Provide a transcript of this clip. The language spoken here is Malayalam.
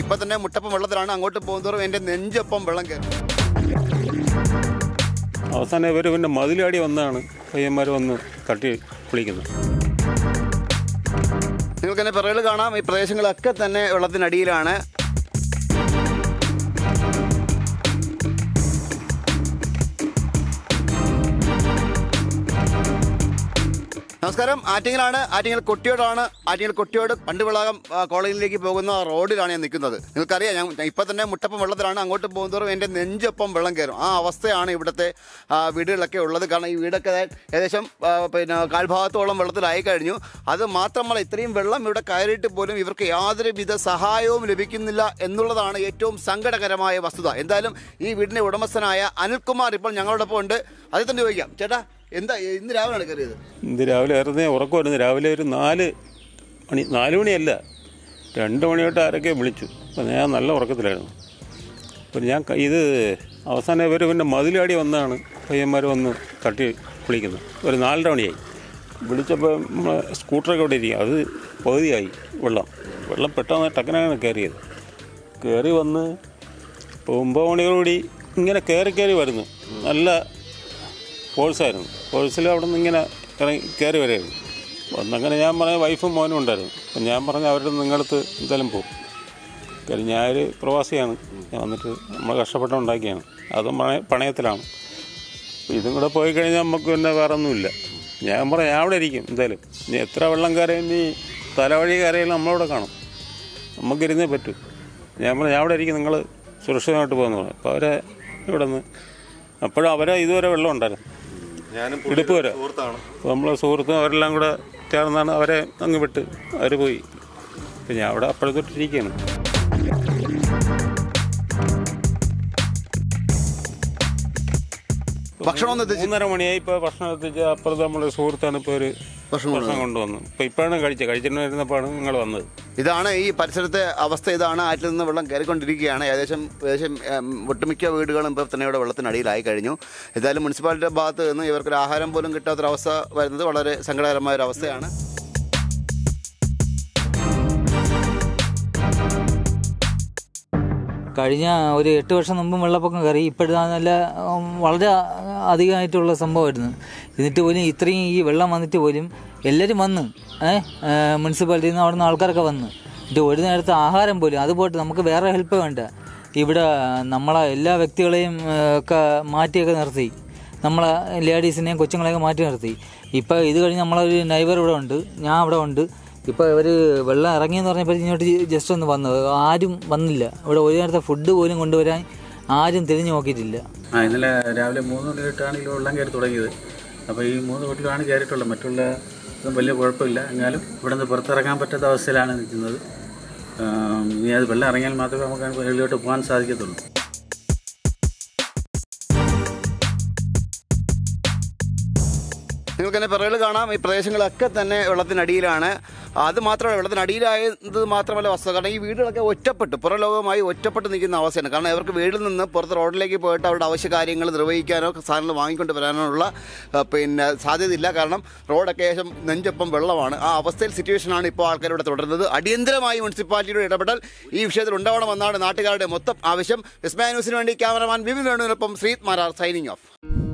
ഇപ്പം തന്നെ മുട്ടപ്പം വെള്ളത്തിലാണ് അങ്ങോട്ട് പോകുന്നതോറും എന്റെ നെഞ്ചൊപ്പം വെള്ളം കയറും. അവസാനം ഇവർ പിന്നെ മതിലാടി വന്നാണ് പയ്യന്മാർ വന്ന് തട്ടി വിളിക്കുന്നത് നിങ്ങൾക്ക് തന്നെ പിറകൾ കാണാം. ഈ പ്രദേശങ്ങളൊക്കെ തന്നെ വെള്ളത്തിനടിയിലാണ്. നമസ്കാരം. ആറ്റിങ്ങലാണ്. ആറ്റിങ്ങൽ കൊട്ടിയോടാണ്. ആറ്റിങ്ങൽ കൊട്ടിയോട് പണ്ട് വിളാകം കോളേജിലേക്ക് പോകുന്ന റോഡിലാണ് ഞാൻ നിൽക്കുന്നത്. നിങ്ങൾക്കറിയാം ഞാൻ ഇപ്പം തന്നെ മുട്ടപ്പം വെള്ളത്തിലാണ് അങ്ങോട്ട് പോകുന്നതോറും എന്റെ നെഞ്ചൊപ്പം വെള്ളം കയറും. ആ അവസ്ഥയാണ് ഇവിടുത്തെ വീടുകളിലൊക്കെ ഉള്ളത്. കാരണം ഈ വീടൊക്കെ ഏകദേശം പിന്നെ കാൽഭാഗത്തോളം വെള്ളത്തിലായി കഴിഞ്ഞു. അത് മാത്രമല്ല ഇത്രയും വെള്ളം ഇവിടെ കയറിയിട്ട് പോലും ഇവർക്ക് യാതൊരുവിധ സഹായവും ലഭിക്കുന്നില്ല എന്നുള്ളതാണ് ഏറ്റവും സങ്കടകരമായ വസ്തുത. എന്തായാലും ഈ വീടിന്റെ ഉടമസ്ഥനായ അനിൽകുമാർ ഇപ്പോൾ ഞങ്ങളോടൊപ്പം ഉണ്ട്. തന്നെ ചോദിക്കാം. ചേട്ടാ എന്താ ഇന്ന് രാവിലെ ഏറെ ഉറക്കമായിരുന്നു രാവിലെ ഒരു നാല് മണി നാല് മണിയല്ല രണ്ട് മണിയോട്ട് ആരൊക്കെ വിളിച്ചു. അപ്പം ഞാൻ നല്ല ഉറക്കത്തിലായിരുന്നു. അപ്പം ഞാൻ ഇത് അവസാനം ഇവർ പിന്നെ മതിലാടി വന്നാണ്. പയ്യന്മാർ വന്ന് തട്ടി വിളിക്കുന്നത്. ഒരു നാലര മണിയായി. വിളിച്ചപ്പോൾ സ്കൂട്ടറൊക്കെ ഇവിടെ ഇരിക്കും അത് പകുതിയായി വെള്ളം. വെള്ളം പെട്ടെന്ന് ടക്കനാണ് കയറിയത്. കയറി വന്ന് ഒമ്പത് മണിയോടുകൂടി ഇങ്ങനെ കയറി കയറി വരുന്നു. നല്ല ഫോഴ്സായിരുന്നു കോഴ്സിൽ അവിടെ നിന്ന് ഇങ്ങനെ ഇറങ്ങി കയറി വരായിരുന്നു വന്നങ്ങനെ ഞാൻ പറഞ്ഞ വൈഫും മോനും ഉണ്ടായിരുന്നു. അപ്പം ഞാൻ പറഞ്ഞ അവരുടെ നിങ്ങളടുത്ത് എന്തായാലും പോകും കാര്യം ഞാനൊരു പ്രവാസിയാണ്. ഞാൻ വന്നിട്ട് നമ്മൾ കഷ്ടപ്പെട്ട് ഉണ്ടാക്കിയാണ്. അതും പണയ പണയത്തിലാണ്. ഇതും കൂടെ പോയി കഴിഞ്ഞാൽ നമുക്ക് പിന്നെ വേറെ ഒന്നുമില്ല ഞാൻ പറയാം ഞാൻ അവിടെ ഇരിക്കും എന്തായാലും. ഇനി എത്ര വെള്ളം കയറിയും നീ തലവഴി കയറിയാലും നമ്മളവിടെ കാണും. നമുക്കിരുന്നേ പറ്റൂ. ഞാൻ പറഞ്ഞു ഞാൻ അവിടെ ഇരിക്കും നിങ്ങൾ സുരക്ഷിതമായിട്ട് പോകുന്നു. അപ്പോൾ അവരെ ഇവിടെ നിന്ന് അപ്പോഴും അവരെ ഇതുവരെ വെള്ളം ഉണ്ടായിരുന്നു. ഇടുപ്പ് വരെ അപ്പോൾ നമ്മളെ സുഹൃത്തും അവരെല്ലാം കൂടെ ചേർന്നാണ് അവരെ അങ്ങ് വിട്ട്. അവർ പോയി. പിന്നെ അവിടെ അവിടെ അപ്പോഴത്തൊട്ടിരിക്കുകയാണ് ഭക്ഷണം ഒന്ന് എത്തിച്ച്. മൂന്നര മണിയായി ഇപ്പോൾ ഭക്ഷണം എത്തിച്ച് അപ്പുറത്ത് നമ്മുടെ സുഹൃത്താണ് ഇപ്പോൾ ഒരു ഭക്ഷണം ഭക്ഷണം കൊണ്ടുവന്നു ഇപ്പോൾ ഇപ്പോഴാണ് കഴിച്ചത്. കഴിച്ചിട്ട് വരുന്നപ്പോഴാണ് നിങ്ങൾ വന്നത്. ഇതാണ് ഈ പരിസരത്തെ അവസ്ഥ. ഇതാണ് ആറ്റിൽ നിന്ന് വെള്ളം കയറിക്കൊണ്ടിരിക്കുകയാണ്. ഏകദേശം ഏകദേശം ഒട്ടുമിക്ക വീടുകളും ഇപ്പോൾ തന്നെ ഇവിടെ വെള്ളത്തിനടിയിലായി കഴിഞ്ഞു. ഏതായാലും മുനിസിപ്പാലിറ്റിയുടെ ഭാഗത്ത് നിന്ന് ഇവർക്കൊരു ആഹാരം പോലും കിട്ടാത്തൊരവസ്ഥ വരുന്നത് വളരെ സങ്കടകരമായ ഒരു അവസ്ഥയാണ്. കഴിഞ്ഞ ഒരു എട്ട് വർഷം മുമ്പും വെള്ളപ്പൊക്കം കയറി. ഇപ്പോഴത്തെ നല്ല വളരെ അധികമായിട്ടുള്ള സംഭവമായിരുന്നു. എന്നിട്ട് പോലും ഇത്രയും ഈ വെള്ളം വന്നിട്ട് പോലും എല്ലാവരും വന്ന് മുനിസിപ്പാലിറ്റിയിൽ നിന്ന് അവിടെ നിന്ന് ആൾക്കാരൊക്കെ വന്ന്. എന്നിട്ട് ഒരു നേരത്തെ ആഹാരം പോലും അത് പോയിട്ട് നമുക്ക് വേറെ ഹെൽപ്പ് വേണ്ട. ഇവിടെ നമ്മളെ എല്ലാ വ്യക്തികളെയും ഒക്കെ മാറ്റിയൊക്കെ നിർത്തി. നമ്മളെ ലേഡീസിനെയും കൊച്ചുങ്ങളെയൊക്കെ മാറ്റി നിർത്തി. ഇപ്പോൾ ഇത് കഴിഞ്ഞ് നമ്മളൊരു നൈബർ ഇവിടെ ഉണ്ട് ഞാൻ അവിടെ ഉണ്ട്. ഇപ്പോൾ ഇവർ വെള്ളം ഇറങ്ങിയെന്ന് പറഞ്ഞപ്പോൾ ഇങ്ങോട്ട് ജസ്റ്റ് ഒന്ന് വന്നത് ആരും വന്നില്ല. ഇവിടെ ഒരു നേരത്തെ ഫുഡ് പോലും കൊണ്ടുവരാൻ ആരും തിരിഞ്ഞു നോക്കിയിട്ടില്ല. ആ ഇന്നലെ രാവിലെ മൂന്ന് മണി തൊട്ടാണ് ഈ വെള്ളം കയറി തുടങ്ങിയത്. അപ്പോൾ ഈ മൂന്ന് വീട്ടിലാണ് കയറിയിട്ടുള്ളത്. മറ്റുള്ള വലിയ കുഴപ്പമില്ല. എന്നാലും ഇവിടെ നിന്ന് പുറത്തിറങ്ങാൻ പറ്റാത്ത അവസ്ഥയിലാണ് നിൽക്കുന്നത്. ഇനി അത് വെള്ളം ഇറങ്ങിയാൽ മാത്രമേ നമുക്ക് വെളിയിലോട്ട് പോകാൻ സാധിക്കത്തുള്ളൂ. നിങ്ങൾക്ക് തന്നെ പിറകൾ കാണാം. ഈ പ്രദേശങ്ങളൊക്കെ തന്നെ വെള്ളത്തിനടിയിലാണ്. അത് മാത്രമല്ല വെള്ളത്തിനടിയിലായത് മാത്രമല്ല വസ്തുത. കാരണം ഈ വീടുകളൊക്കെ ഒറ്റപ്പെട്ട് പുറലോകമായി ഒറ്റപ്പെട്ട് നിൽക്കുന്ന അവസ്ഥയാണ്. കാരണം ഇവർക്ക് വീട്ടിൽ നിന്ന് പുറത്ത് റോഡിലേക്ക് പോയിട്ട് അവരുടെ ആവശ്യ കാര്യങ്ങൾ നിർവഹിക്കാനോ സാധനങ്ങൾ വാങ്ങിക്കൊണ്ട് വരാനുള്ള പിന്നെ സാധ്യതയില്ല. കാരണം റോഡൊക്കെ ഏകദേശം നെഞ്ചൊപ്പം വെള്ളമാണ്. ആ അവസ്ഥയിൽ സിറ്റുവേഷനാണ് ഇപ്പോൾ ആൾക്കാർ ഇവിടെ തുടരുന്നത്. അടിയന്തരമായി മുനിസിപ്പാലിറ്റിയുടെ ഇടപെടൽ ഈ വിഷയത്തിൽ ഉണ്ടാവണമെന്നാണ് നാട്ടുകാരുടെ മൊത്തം ആവശ്യം. വിസ്മയ ന്യൂസിന് വേണ്ടി ക്യാമറമാൻ വിപിൻ വേണുവിനൊപ്പം ശ്രീത് മാരാർ സൈനിങ് ഓഫ്.